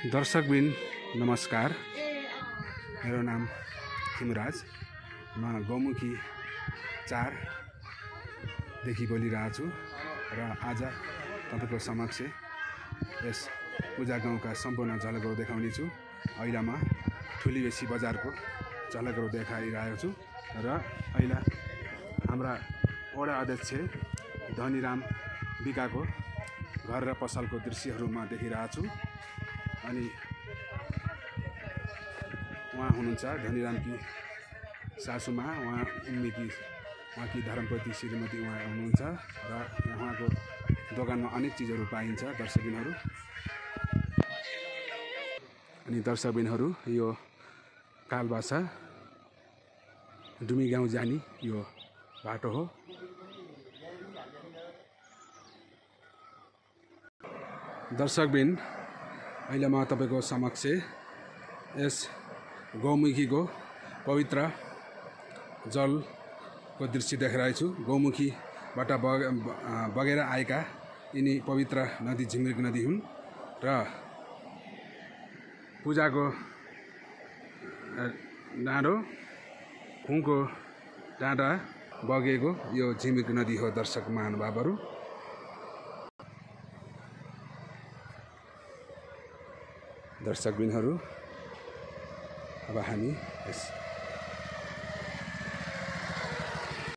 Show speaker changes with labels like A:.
A: दर्शकबिन नमस्कार। मेरो नाम हिमराज। म गौमुखी चारदेखि बोलिरहेको छु र आज तपाईँको समक्ष यस पूजा गाउँका सम्पूर्ण झलकहरू देखाउने छु। अहिले म ठुलीबेसी बजारको झलकहरू देखाइरहेको छु र अहिले हाम्रा वडा अध्यक्ष धनीराम विकाको घर र पसलको दृश्यहरू म देखिरहेको छु। अनि उहाँ हुनुहुन्छ धनीरामकी सासूमा। उहाँ उम्मेकी उहाँकी धर्मपति श्रीमती उहाँ हुनुहुन्छ र उहाँको दोकानमा अनेक चिजहरू पाइन्छ दर्शकबिनहरू। अनि दर्शकबिनहरू यो कालबासा डुमी गाउँ जाने यो बाटो हो। दर्शकबिन अहिले म तपाईँको समक्ष यस गौमुखीको पवित्र जलको दृश्य देखाइरहेको छु। गौमुखीबाट बग बगेर आएका यिनी पवित्र नदी झिमरिक नदी हुन् र पूजाको डाँडो खुङको डाँडा बगेको यो झिमिक नदी हो दर्शक महानुभावहरू। दर्शकबिनहरू अब हामी यस